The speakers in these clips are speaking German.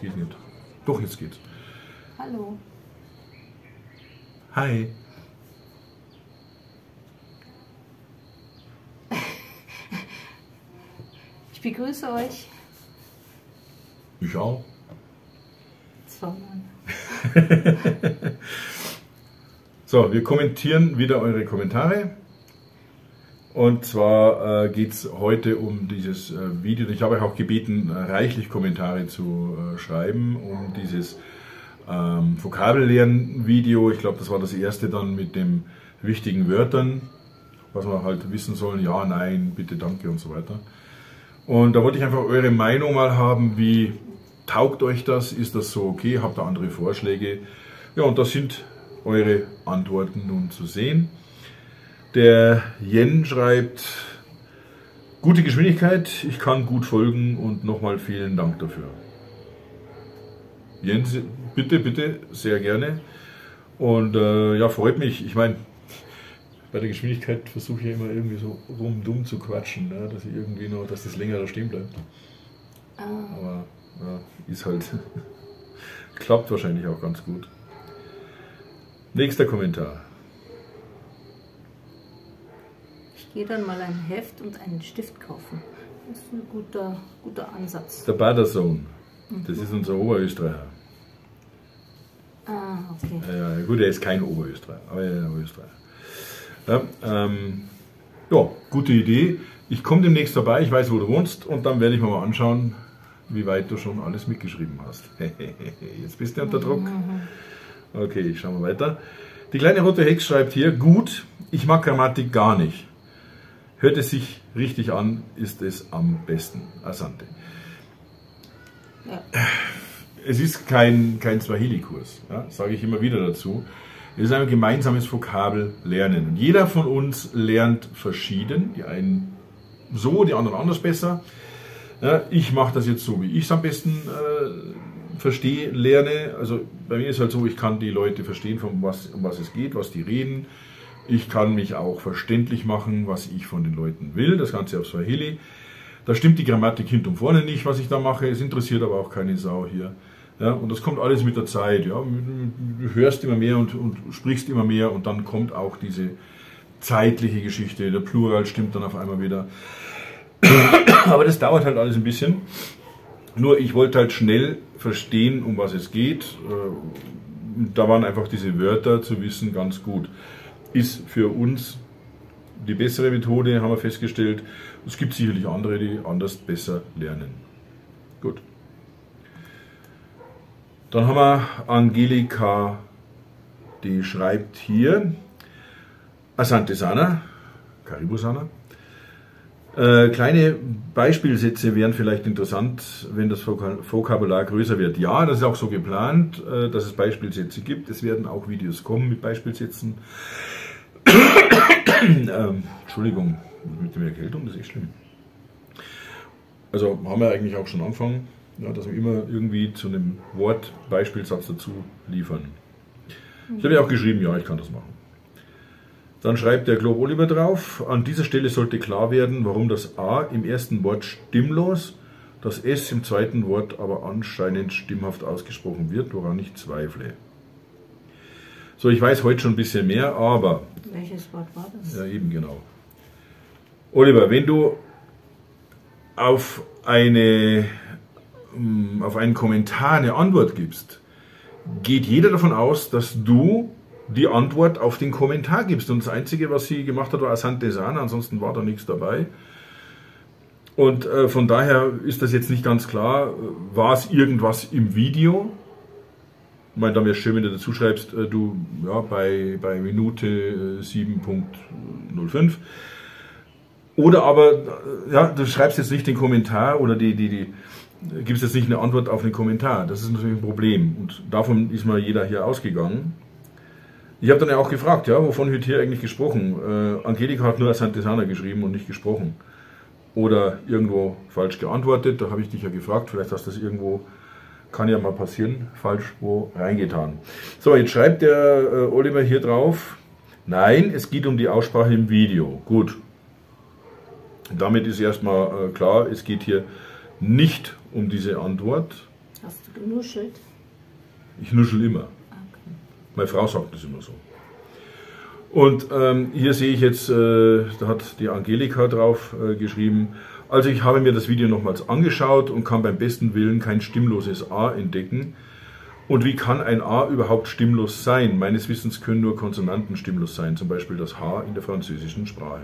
geht nicht. Doch, jetzt geht's. Hallo. Hi. Ich begrüße euch. Ich auch. Zwei Mann. So, wir kommentieren wieder eure Kommentare. Und zwar äh, geht es heute um dieses äh, Video. Ich habe euch auch gebeten, äh, reichlich Kommentare zu äh, schreiben, um dieses ähm, Vokabellernen-Video. Ich glaube, das war das erste dann mit den wichtigen Wörtern, was wir halt wissen sollen. Ja, nein, bitte, danke und so weiter. Und da wollte ich einfach eure Meinung mal haben, wie taugt euch das? Ist das so okay? Habt ihr andere Vorschläge? Ja, und das sind eure Antworten nun zu sehen. Der Jen schreibt, gute Geschwindigkeit, ich kann gut folgen und nochmal vielen Dank dafür. Jens, bitte, bitte, sehr gerne. Und äh, ja, freut mich. Ich meine, bei der Geschwindigkeit versuche ich immer irgendwie so rumdumm zu quatschen, ne? dass ich irgendwie noch, dass das länger da stehen bleibt. Ah, Aber ja, ist halt, klappt wahrscheinlich auch ganz gut. Nächster Kommentar. ich gehe dann mal ein Heft und einen Stift kaufen. Das ist ein guter, guter Ansatz. Der Badersohn, das ist unser Oberösterreicher. Ah, okay. Ja, gut, er ist kein Oberösterreicher, aber er ist ein Österreicher. Ja, ähm, ja, gute Idee. Ich komme demnächst dabei, ich weiß, wo du wohnst und dann werde ich mir mal anschauen, wie weit du schon alles mitgeschrieben hast. Jetzt bist du unter Druck. Okay, ich schaue mal weiter. Die kleine rote Hex schreibt hier, gut, ich mag Grammatik gar nicht. Hört es sich richtig an, ist es am besten. Asante. Ja. Es ist kein, kein Swahili-Kurs, ja, sage ich immer wieder dazu. Es ist ein gemeinsames Vokabellernen. Und jeder von uns lernt verschieden. Die einen so, die anderen anders besser. Ja, ich mache das jetzt so, wie ich es am besten äh, verstehe, lerne. Also bei mir ist halt so, ich kann die Leute verstehen, von was, um was es geht, was die reden. Ich kann mich auch verständlich machen, was ich von den Leuten will. Das Ganze auf Swahili. Da stimmt die Grammatik hinten und vorne nicht, was ich da mache. Es interessiert aber auch keine Sau hier. Ja, und das kommt alles mit der Zeit. Ja. Du hörst immer mehr und, und sprichst immer mehr und dann kommt auch diese zeitliche Geschichte. Der Plural stimmt dann auf einmal wieder. Aber das dauert halt alles ein bisschen. Nur ich wollte halt schnell verstehen, um was es geht. Äh, Da waren einfach diese Wörter zu wissen ganz gut. Ist für uns die bessere Methode, haben wir festgestellt. Es gibt sicherlich andere, die anders besser lernen. Gut. Dann haben wir Angelika, die schreibt hier, Asante Sana, Karibu Sana. Äh, kleine Beispielsätze wären vielleicht interessant, wenn das Voka- Vokabular größer wird. Ja, das ist auch so geplant, äh, dass es Beispielsätze gibt. Es werden auch Videos kommen mit Beispielsätzen. ähm, Entschuldigung, mit der Erkältung, das ist echt schlimm. Also haben wir eigentlich auch schon angefangen, ja, dass wir immer irgendwie zu einem Wort Beispielsatz dazu liefern. Ich habe ja auch geschrieben, ja, ich kann das machen. Dann schreibt der Glob Oliver drauf, an dieser Stelle sollte klar werden, warum das A im ersten Wort stimmlos, das S im zweiten Wort aber anscheinend stimmhaft ausgesprochen wird, woran ich zweifle. So, ich weiß heute schon ein bisschen mehr, aber Welches Wort war das? ja, eben genau. Oliver, wenn du auf, eine, mm, auf einen Kommentar eine Antwort gibst, geht jeder davon aus, dass du die Antwort auf den Kommentar gibst. Und das Einzige, was sie gemacht hat, war Asante Sana, ansonsten war da nichts dabei. Und äh, von daher ist das jetzt nicht ganz klar, äh, war es irgendwas im Video? Ich meine, dann wäre es schön, wenn du dazu schreibst, äh, du ja, bei, bei Minute äh, 7.05. Oder aber, äh, ja, du schreibst jetzt nicht den Kommentar oder die, die, die, gibst jetzt nicht eine Antwort auf den Kommentar. Das ist natürlich ein Problem. Und davon ist mal jeder hier ausgegangen. Ich habe dann ja auch gefragt, ja, wovon wird hier eigentlich gesprochen? Äh, Angelika hat nur Asante Sana geschrieben und nicht gesprochen. Oder irgendwo falsch geantwortet. Da habe ich dich ja gefragt, vielleicht hast du das irgendwo, kann ja mal passieren, falsch wo reingetan. So, jetzt schreibt der äh, Oliver hier drauf, Nein, es geht um die Aussprache im Video. Gut. Damit ist erstmal äh, klar, es geht hier nicht um diese Antwort. Hast du genuschelt? Ich nuschel immer. Meine Frau sagt das immer so. Und ähm, hier sehe ich jetzt, äh, da hat die Angelika drauf äh, geschrieben, also ich habe mir das Video nochmals angeschaut und kann beim besten Willen kein stimmloses A entdecken. Und wie kann ein A überhaupt stimmlos sein? Meines Wissens können nur Konsonanten stimmlos sein, zum Beispiel das H in der französischen Sprache.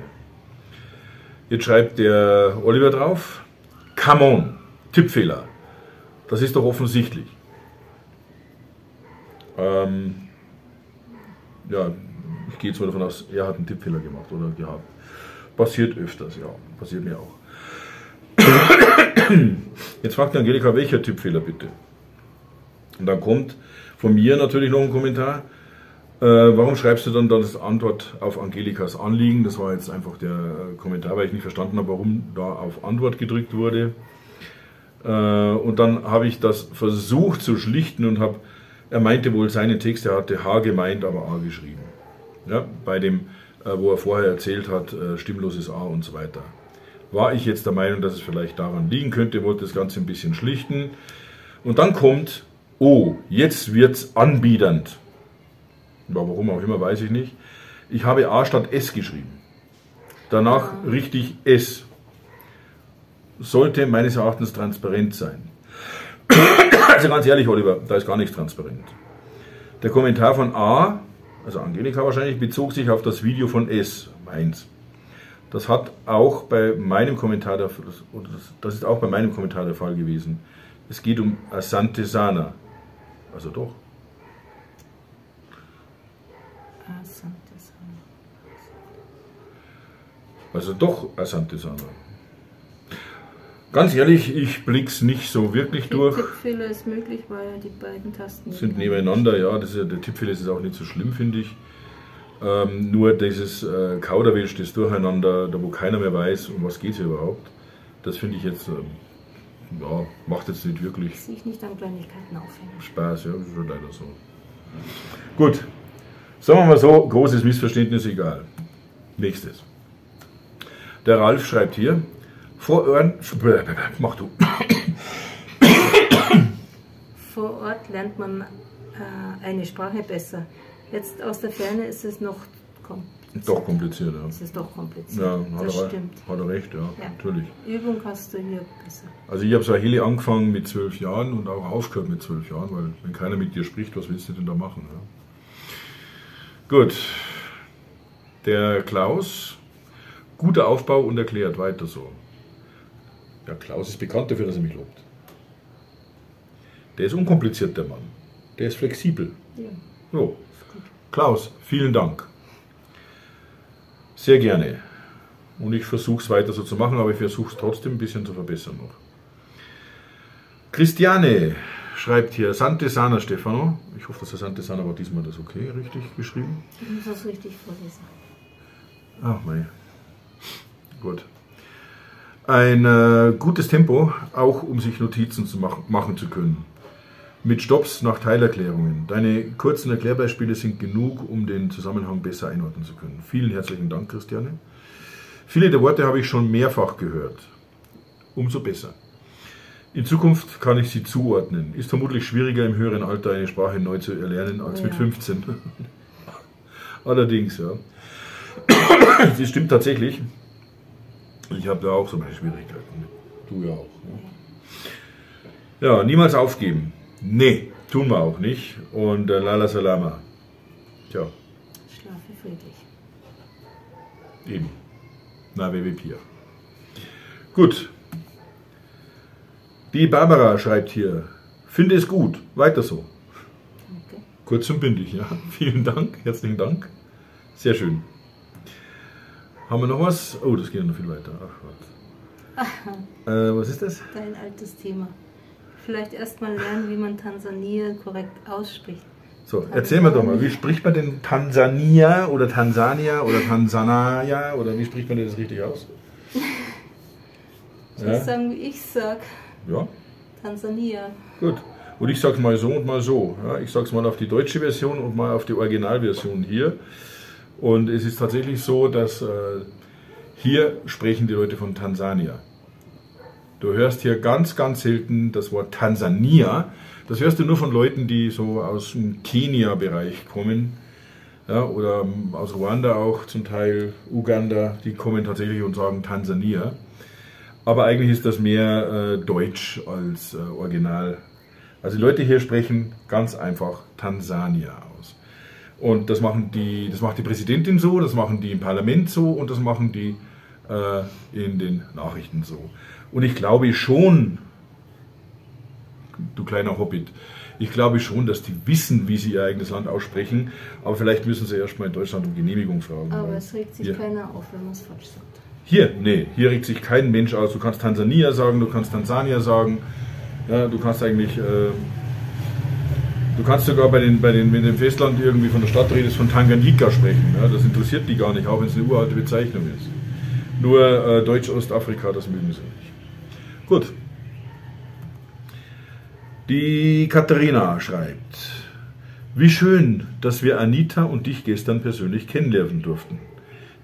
Jetzt schreibt der Oliver drauf, come on, Tippfehler. Das ist doch offensichtlich. Ähm, ja, ich gehe jetzt mal davon aus, er hat einen Tippfehler gemacht oder gehabt. Passiert öfters, ja, passiert mir auch. Jetzt fragt Angelika, welcher Tippfehler bitte? Und dann kommt von mir natürlich noch ein Kommentar. Äh, warum schreibst du dann das Antwort auf Angelikas Anliegen? Das war jetzt einfach der Kommentar, weil ich nicht verstanden habe, warum da auf Antwort gedrückt wurde. Äh, und dann habe ich das versucht zu schlichten und habe, er meinte wohl seinen Text, er hatte H gemeint, aber A geschrieben. Ja, bei dem, äh, wo er vorher erzählt hat, äh, stimmloses A und so weiter war ich jetzt der Meinung, dass es vielleicht daran liegen könnte, wollte das Ganze ein bisschen schlichten. Und dann kommt, oh, jetzt wird es anbiedernd. Warum auch immer, weiß ich nicht. Ich habe A statt S geschrieben. Danach richtig S. Sollte meines Erachtens transparent sein. Also ganz ehrlich, Oliver, da ist gar nichts transparent. Der Kommentar von A, also Angelika wahrscheinlich, bezog sich auf das Video von S, meins. Das hat auch bei meinem Kommentar, der, das ist auch bei meinem Kommentar der Fall gewesen. Es geht um Asante Sana. Also doch. Asante Sana. Also doch Asante Sana. Ganz ehrlich, ich blick's nicht so wirklich der durch. Tippfehler ist möglich, weil die beiden Tasten sind nebeneinander. Ja, das ist, der Tippfehler ist auch nicht so schlimm, finde ich. Ähm, nur dieses äh, Kauderwelsch, das Durcheinander, da wo keiner mehr weiß, um was geht es hier überhaupt, das finde ich jetzt, ähm, ja, macht jetzt nicht wirklich. Sich nicht an Kleinigkeiten aufhängen. Spaß, ja, das ist leider so. Gut, sagen wir mal so, großes Missverständnis, egal. Nächstes. Der Ralf schreibt hier, vor Ort, mach du. Vor Ort lernt man äh, eine Sprache besser. Jetzt aus der Ferne ist es noch kompliziert. Doch kompliziert, ja. Es ist doch kompliziert. Ja, hat, das er, stimmt. hat er recht, ja, ja, natürlich. Übung hast du hier besser. Also ich habe Swahili angefangen mit zwölf Jahren und auch aufgehört mit zwölf Jahren, weil wenn keiner mit dir spricht, was willst du denn da machen? Ja? Gut. Der Klaus, guter Aufbau und erklärt weiter so. Ja, Klaus ist bekannt dafür, dass er mich lobt. Der ist unkompliziert, der Mann. Der ist flexibel. Ja. So. Klaus, vielen Dank. Sehr gerne. Und ich versuche es weiter so zu machen, aber ich versuche es trotzdem ein bisschen zu verbessern noch. Christiane schreibt hier Sante Sana Stefano. Ich hoffe, dass der Sante Sana war diesmal das okay, richtig geschrieben. Ich muss das richtig vorlesen. Ach mei. Gut. Ein äh, gutes Tempo, auch um sich Notizen zu machen, machen zu können mit Stops nach Teilerklärungen. Deine kurzen Erklärbeispiele sind genug, um den Zusammenhang besser einordnen zu können. Vielen herzlichen Dank, Christiane. Viele der Worte habe ich schon mehrfach gehört. Umso besser. In Zukunft kann ich sie zuordnen. Ist vermutlich schwieriger im höheren Alter eine Sprache neu zu erlernen als ja. mit 15. Allerdings, ja. Sie stimmt tatsächlich. Ich habe da auch so meine Schwierigkeiten. Du ja auch. Ne? Ja, niemals aufgeben. Nee, tun wir auch nicht. Und äh, Lala Salama. Tja. Schlafe friedlich. Eben. Na, Pia. Gut. Die Barbara schreibt hier, finde es gut, weiter so. Okay. Kurz und bündig, ja. Vielen Dank, herzlichen Dank. Sehr schön. Haben wir noch was? Oh, das geht noch viel weiter. Ach, was. äh, was ist das? Dein altes Thema vielleicht erstmal lernen, wie man Tansania korrekt ausspricht. So, erzähl mir doch mal, wie spricht man denn Tansania oder Tansania oder Tansanaya oder wie spricht man das richtig aus? Ich ja? sagen, wie ich sag. Ja. Tansania. Gut. Und ich sag's mal so und mal so. Ja, ich sag's mal auf die deutsche Version und mal auf die Originalversion hier. Und es ist tatsächlich so, dass äh, hier sprechen die Leute von Tansania. Du hörst hier ganz, ganz selten das Wort Tansania. Das hörst du nur von Leuten, die so aus dem Kenia-Bereich kommen. Ja, oder aus Ruanda auch zum Teil, Uganda, die kommen tatsächlich und sagen Tansania. Aber eigentlich ist das mehr äh, Deutsch als äh, Original. Also die Leute hier sprechen ganz einfach Tansania aus. Und das, machen die, das macht die Präsidentin so, das machen die im Parlament so und das machen die äh, in den Nachrichten so. Und ich glaube schon, du kleiner Hobbit, ich glaube schon, dass die wissen, wie sie ihr eigenes Land aussprechen, aber vielleicht müssen sie erstmal in Deutschland um Genehmigung fragen. Aber es regt sich ja. keiner auf, wenn man es falsch sagt. Hier, nee, hier regt sich kein Mensch aus. Du kannst Tansania sagen, du kannst Tansania sagen, ja, du kannst eigentlich, äh, du kannst sogar bei den, bei den, wenn du im Festland irgendwie von der Stadt redest, von Tanganyika sprechen. Ja, das interessiert die gar nicht, auch wenn es eine uralte Bezeichnung ist. Nur äh, Deutsch-Ostafrika, das mögen sie nicht. Gut. Die Katharina schreibt, wie schön, dass wir Anita und dich gestern persönlich kennenlernen durften.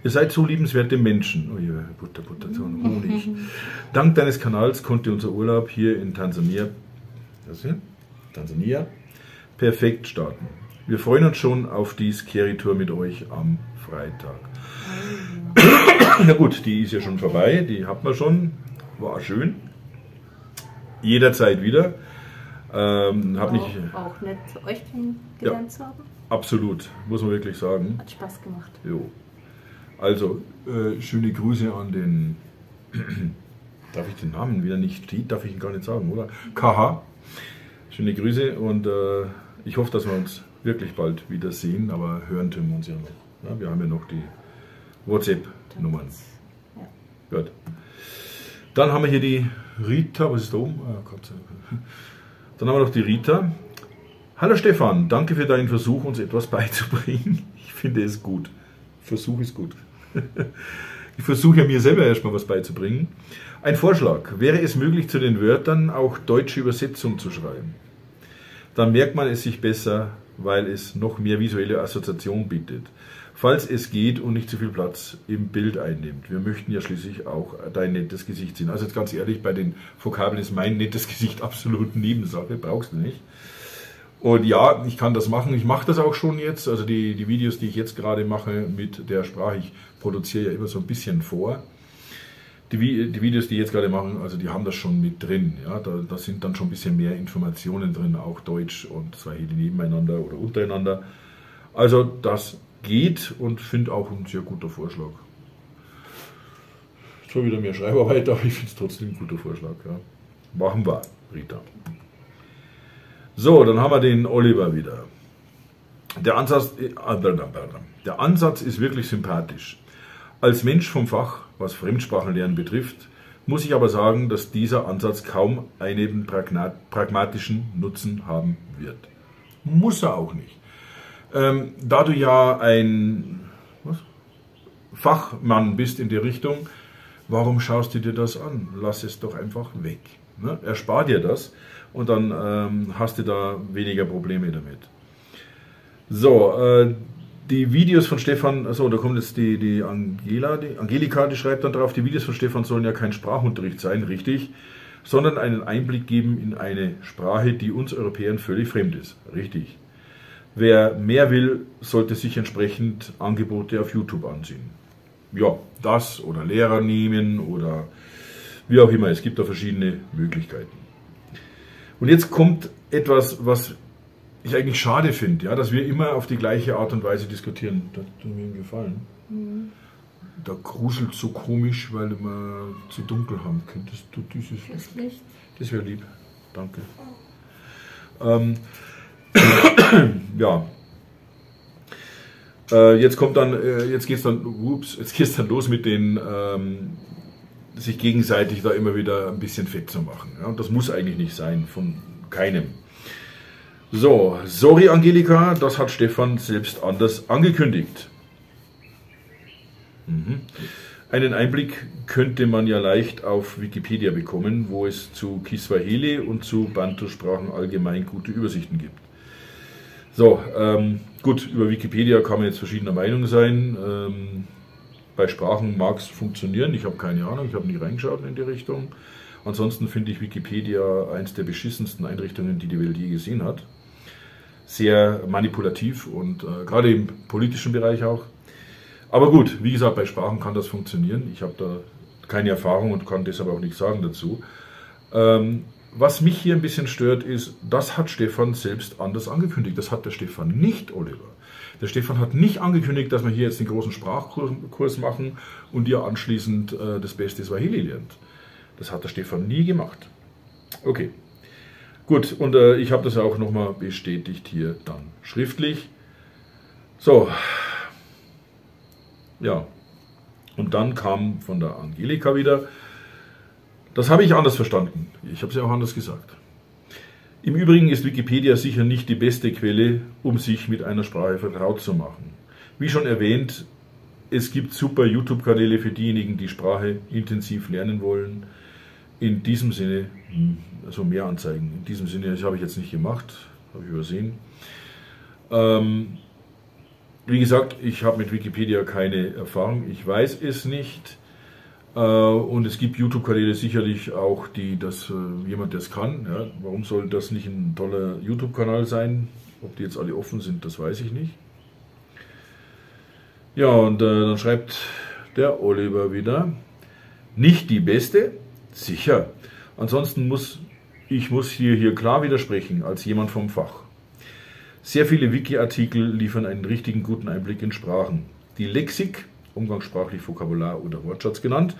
Ihr seid so liebenswerte Menschen. Oh ja, Butter, Butter, Zorn, Honig. Dank deines Kanals konnte unser Urlaub hier in Tansania, das hier, Tansania perfekt starten. Wir freuen uns schon auf die Scary-Tour mit euch am Freitag. Na gut, die ist ja schon vorbei, die hat man schon, war schön jederzeit wieder. Ähm, hab auch, nicht, auch nett, euch kennengelernt ja, zu haben. Absolut, muss man wirklich sagen. Hat Spaß gemacht. Jo. Also, äh, schöne Grüße an den, darf ich den Namen wieder nicht darf ich ihn gar nicht sagen, oder? KH. Schöne Grüße und äh, ich hoffe, dass wir uns wirklich bald wieder sehen, aber hören tun wir uns ja noch. Ja, wir haben ja noch die WhatsApp-Nummern. Ja. Gut. Dann haben wir hier die Rita, was ist da oben? Ah, Dann haben wir noch die Rita. Hallo Stefan, danke für deinen Versuch, uns etwas beizubringen. Ich finde es gut. Versuch ist gut. Ich versuche ja mir selber erstmal was beizubringen. Ein Vorschlag. Wäre es möglich, zu den Wörtern auch deutsche Übersetzung zu schreiben? Dann merkt man es sich besser, weil es noch mehr visuelle Assoziation bietet falls es geht und nicht zu viel Platz im Bild einnimmt. Wir möchten ja schließlich auch dein nettes Gesicht sehen. Also jetzt ganz ehrlich, bei den Vokabeln ist mein nettes Gesicht absolut Nebensache, brauchst du nicht. Und ja, ich kann das machen. Ich mache das auch schon jetzt. Also die, die Videos, die ich jetzt gerade mache mit der Sprache, ich produziere ja immer so ein bisschen vor. Die, die Videos, die jetzt gerade machen, also die haben das schon mit drin. Ja, da, da sind dann schon ein bisschen mehr Informationen drin, auch Deutsch und Swahili nebeneinander oder untereinander. Also das geht und finde auch ein sehr guter Vorschlag. Zwar wieder mehr Schreibarbeit, aber ich finde es trotzdem ein guter Vorschlag. Ja. Machen wir, Rita. So, dann haben wir den Oliver wieder. Der Ansatz, äh, der Ansatz ist wirklich sympathisch. Als Mensch vom Fach, was Fremdsprachenlernen betrifft, muss ich aber sagen, dass dieser Ansatz kaum einen pragmatischen Nutzen haben wird. Muss er auch nicht. Ähm, da du ja ein was? Fachmann bist in die Richtung, warum schaust du dir das an? Lass es doch einfach weg. Ne? Erspar dir das und dann ähm, hast du da weniger Probleme damit. So, äh, die Videos von Stefan, also da kommt jetzt die, die Angela, die Angelika, die schreibt dann drauf, die Videos von Stefan sollen ja kein Sprachunterricht sein, richtig, sondern einen Einblick geben in eine Sprache, die uns Europäern völlig fremd ist. Richtig. Wer mehr will, sollte sich entsprechend Angebote auf YouTube ansehen. Ja, das oder Lehrer nehmen oder wie auch immer. Es gibt da verschiedene Möglichkeiten. Und jetzt kommt etwas, was ich eigentlich schade finde, ja, dass wir immer auf die gleiche Art und Weise diskutieren. Das hat mir gefallen. Mhm. Da gruselt so komisch, weil wir zu dunkel haben. Könntest du dieses das Licht? Das wäre lieb. Danke. Ähm, ja. Äh, jetzt kommt dann, äh, jetzt geht's dann, ups, jetzt geht's dann los mit den, ähm, sich gegenseitig da immer wieder ein bisschen fett zu machen. Ja, und das muss eigentlich nicht sein, von keinem. So, sorry Angelika, das hat Stefan selbst anders angekündigt. Mhm. Einen Einblick könnte man ja leicht auf Wikipedia bekommen, wo es zu Kiswahili und zu Bantu-Sprachen allgemein gute Übersichten gibt. So, ähm, gut, über Wikipedia kann man jetzt verschiedener Meinung sein. Ähm, bei Sprachen mag es funktionieren, ich habe keine Ahnung, ich habe nie reingeschaut in die Richtung. Ansonsten finde ich Wikipedia eins der beschissensten Einrichtungen, die die Welt je gesehen hat. Sehr manipulativ und äh, gerade im politischen Bereich auch. Aber gut, wie gesagt, bei Sprachen kann das funktionieren. Ich habe da keine Erfahrung und kann deshalb auch nichts sagen dazu. Ähm, was mich hier ein bisschen stört, ist, das hat Stefan selbst anders angekündigt. Das hat der Stefan nicht, Oliver. Der Stefan hat nicht angekündigt, dass wir hier jetzt den großen Sprachkurs machen und ihr anschließend äh, das beste Swahili lernt. Das hat der Stefan nie gemacht. Okay. Gut, und äh, ich habe das auch nochmal bestätigt hier dann schriftlich. So. Ja. Und dann kam von der Angelika wieder, das habe ich anders verstanden. Ich habe es ja auch anders gesagt. Im Übrigen ist Wikipedia sicher nicht die beste Quelle, um sich mit einer Sprache vertraut zu machen. Wie schon erwähnt, es gibt super YouTube-Kanäle für diejenigen, die Sprache intensiv lernen wollen. In diesem Sinne, also mehr Anzeigen. In diesem Sinne, das habe ich jetzt nicht gemacht, habe ich übersehen. Ähm, wie gesagt, ich habe mit Wikipedia keine Erfahrung, ich weiß es nicht. Äh, und es gibt YouTube-Kanäle sicherlich auch, die das äh, jemand das kann. Ja. Warum soll das nicht ein toller YouTube-Kanal sein? Ob die jetzt alle offen sind, das weiß ich nicht. Ja, und äh, dann schreibt der Oliver wieder, nicht die beste, sicher. Ansonsten muss ich muss hier, hier klar widersprechen, als jemand vom Fach. Sehr viele Wiki-Artikel liefern einen richtigen guten Einblick in Sprachen. Die Lexik umgangssprachlich Vokabular oder Wortschatz genannt,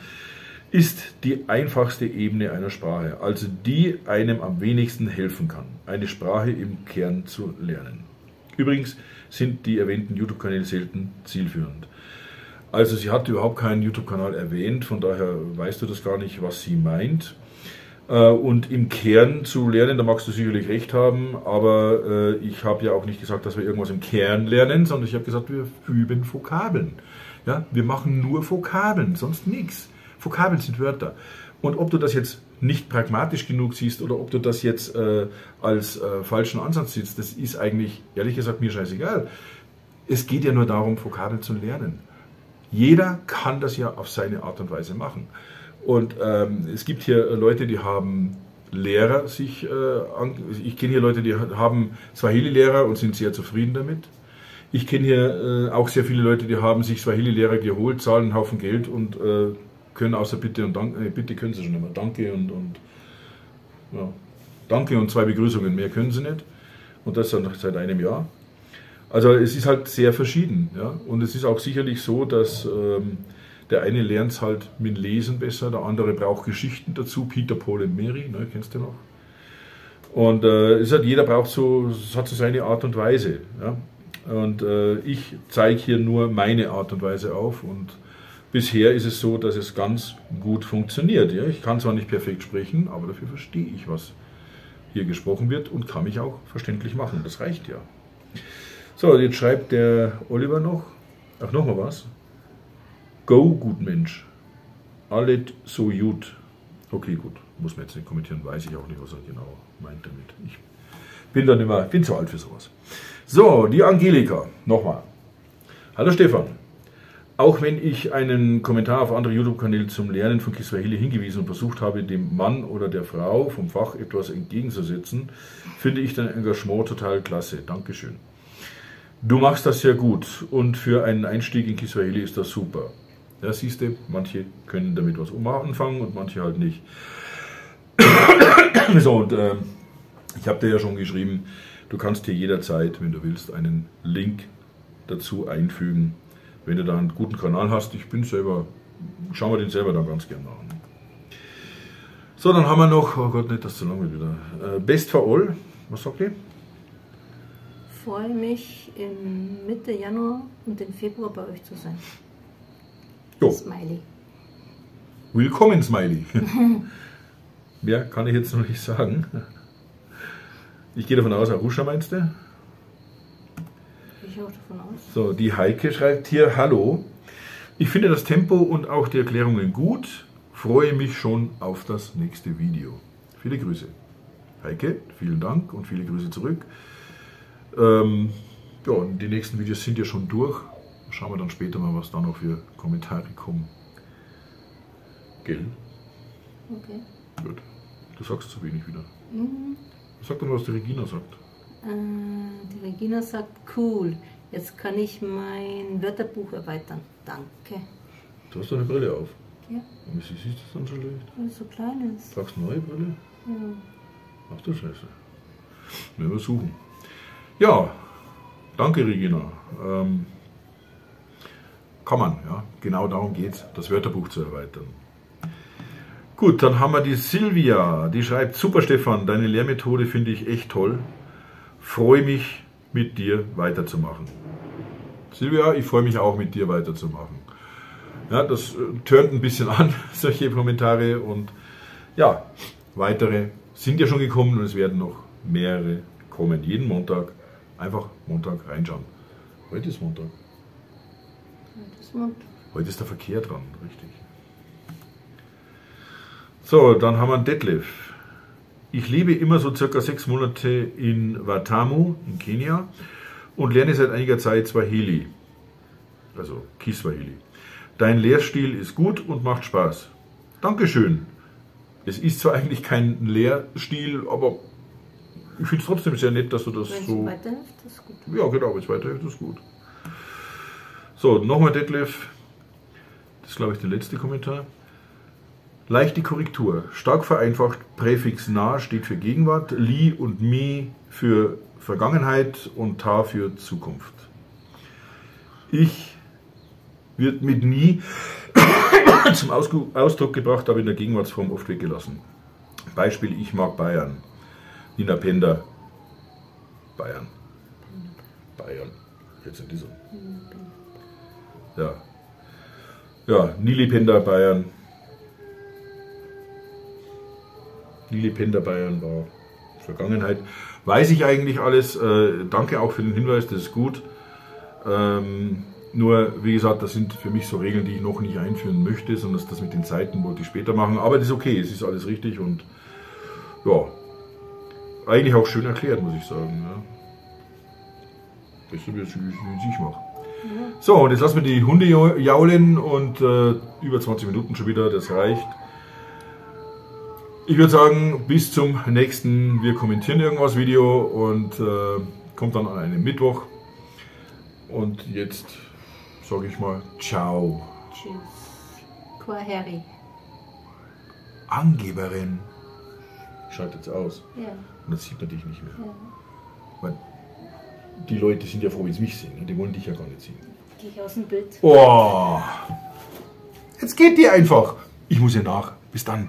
ist die einfachste Ebene einer Sprache, also die einem am wenigsten helfen kann, eine Sprache im Kern zu lernen. Übrigens sind die erwähnten YouTube-Kanäle selten zielführend. Also sie hat überhaupt keinen YouTube-Kanal erwähnt, von daher weißt du das gar nicht, was sie meint. Äh, und im Kern zu lernen, da magst du sicherlich recht haben, aber äh, ich habe ja auch nicht gesagt, dass wir irgendwas im Kern lernen, sondern ich habe gesagt, wir üben Vokabeln. Ja, wir machen nur Vokabeln, sonst nichts. Vokabeln sind Wörter. Und ob du das jetzt nicht pragmatisch genug siehst oder ob du das jetzt äh, als äh, falschen Ansatz siehst, das ist eigentlich, ehrlich gesagt, mir scheißegal. Es geht ja nur darum, Vokabeln zu lernen. Jeder kann das ja auf seine Art und Weise machen. Und ähm, es gibt hier Leute, die haben Lehrer sich, äh, ich kenne hier Leute, die haben Swahili-Lehrer und sind sehr zufrieden damit. Ich kenne hier äh, auch sehr viele Leute, die haben sich Swahili-Lehrer geholt, zahlen einen Haufen Geld und äh, können außer Bitte und Danke, äh, Bitte können sie schon immer, Danke und, und ja, Danke und zwei Begrüßungen, mehr können sie nicht. Und das seit einem Jahr. Also es ist halt sehr verschieden. Ja? Und es ist auch sicherlich so, dass ähm, der eine lernt es halt mit Lesen besser, der andere braucht Geschichten dazu. Peter, Paul und Mary, ne, kennst du noch? Und äh, es hat, jeder braucht so, hat so seine Art und Weise. Ja? Und äh, ich zeige hier nur meine Art und Weise auf. Und bisher ist es so, dass es ganz gut funktioniert. Ja? Ich kann zwar nicht perfekt sprechen, aber dafür verstehe ich, was hier gesprochen wird und kann mich auch verständlich machen. Das reicht ja. So, jetzt schreibt der Oliver noch. Ach, nochmal was. Go, gut Mensch. Alles so gut. Okay, gut. Muss man jetzt nicht kommentieren, weiß ich auch nicht, was er genau meint damit. Ich bin dann immer, bin zu alt für sowas. So, die Angelika, nochmal. Hallo Stefan. Auch wenn ich einen Kommentar auf andere YouTube-Kanäle zum Lernen von Kiswahili hingewiesen und versucht habe, dem Mann oder der Frau vom Fach etwas entgegenzusetzen, finde ich dein Engagement total klasse. Dankeschön. Du machst das sehr gut und für einen Einstieg in Kiswahili ist das super. Ja, siehst du, manche können damit was anfangen und manche halt nicht. so, und äh, ich habe dir ja schon geschrieben, Du kannst hier jederzeit, wenn du willst, einen Link dazu einfügen. Wenn du da einen guten Kanal hast, ich bin selber, schauen wir den selber dann ganz gerne an. So, dann haben wir noch, oh Gott, nicht, dass zu lang wieder. Äh, Best for All, was sagt ihr? freue mich im Mitte Januar und im Februar bei euch zu sein. Jo. Smiley. Willkommen, Smiley. Mehr kann ich jetzt noch nicht sagen. Ich gehe davon aus, Arusha meinst du? Ich auch davon aus. So, die Heike schreibt hier, hallo. Ich finde das Tempo und auch die Erklärungen gut. Freue mich schon auf das nächste Video. Viele Grüße. Heike, vielen Dank und viele Grüße zurück. Ähm, ja, und die nächsten Videos sind ja schon durch. Schauen wir dann später mal, was da noch für Kommentare kommen. Gell? Okay. Gut. Du sagst zu wenig wieder. Mhm. Sag doch mal, was die Regina sagt. Äh, die Regina sagt, cool, jetzt kann ich mein Wörterbuch erweitern. Danke. Du hast doch eine Brille auf. Ja, Und wieso siehst du das dann so schlecht? weil es so klein ist. Eine neue Brille? Ja. Ach du Scheiße. Werden wir suchen. Ja, danke Regina. Ähm, kann man, ja. Genau darum geht es, das Wörterbuch zu erweitern. Gut, dann haben wir die Silvia, die schreibt, super Stefan, deine Lehrmethode finde ich echt toll. Freue mich mit dir weiterzumachen. Silvia, ich freue mich auch mit dir weiterzumachen. Ja, das äh, turnt ein bisschen an, solche Kommentare und ja, weitere sind ja schon gekommen und es werden noch mehrere kommen. Jeden Montag einfach Montag reinschauen. Heute ist Montag. Heute ist der Verkehr dran, richtig. So, dann haben wir einen Detlef. Ich lebe immer so circa sechs Monate in Watamu in Kenia und lerne seit einiger Zeit Swahili, also Kiswahili. Dein Lehrstil ist gut und macht Spaß. Dankeschön. Es ist zwar eigentlich kein Lehrstil, aber ich finde es trotzdem sehr nett, dass du das Wenn es so. weiterhilft, ist gut. Ja, genau, wenn es weiterhilft, ist gut. So, nochmal Detlef. Das ist, glaube ich, der letzte Kommentar. Leichte Korrektur. Stark vereinfacht. Präfix na steht für Gegenwart, li und mi für Vergangenheit und ta für Zukunft. Ich wird mit nie zum Ausdruck gebracht, aber in der Gegenwartsform oft weggelassen. Beispiel, ich mag Bayern. Nina Pender, Bayern. Bayern. Jetzt in dieser. Ja. Ja, Nili Bayern. Nili Pender Bayern war Vergangenheit. Weiß ich eigentlich alles. Äh, danke auch für den Hinweis, das ist gut. Ähm, nur, wie gesagt, das sind für mich so Regeln, die ich noch nicht einführen möchte, sondern das mit den Zeiten wollte ich später machen. Aber das ist okay, es ist alles richtig und ja, eigentlich auch schön erklärt, muss ich sagen. Ja. Besser wie es wie ich mache. So, und jetzt lassen wir die Hunde jau- jaulen und äh, über 20 Minuten schon wieder, das reicht. Ich würde sagen, bis zum nächsten Wir kommentieren irgendwas Video und äh, kommt dann an einem Mittwoch. Und jetzt sage ich mal Ciao. Tschüss. Qua Harry. Angeberin. Schaut jetzt aus. Ja, Und dann sieht man dich nicht mehr. ja. Die Leute sind ja froh, wenn sie mich sehen. ne? Die wollen dich ja gar nicht sehen. Gehe ich aus dem Bild. Oh. Jetzt geht die einfach. Ich muss ja nach. Bis dann.